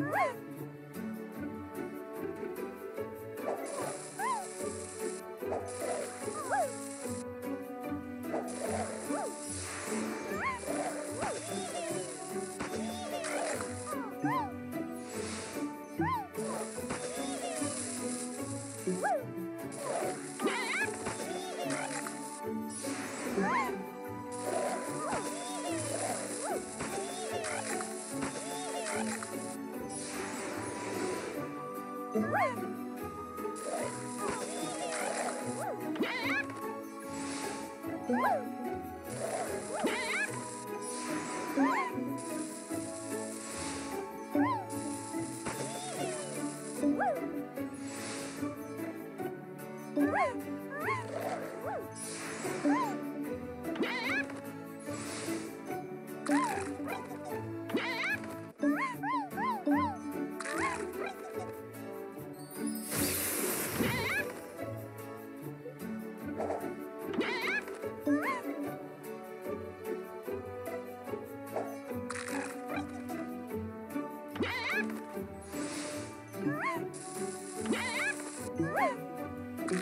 Woo! Woo!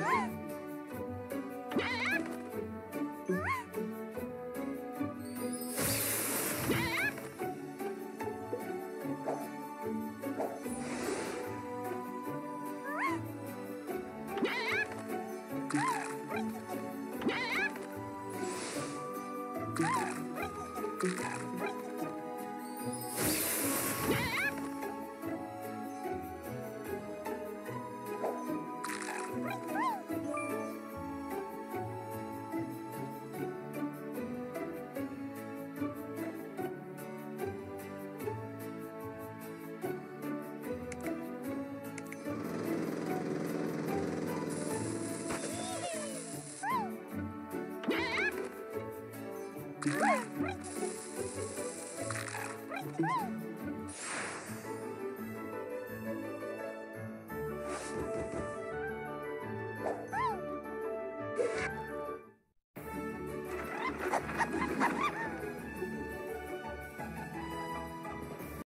Ah! Thank you. Ha ha ha!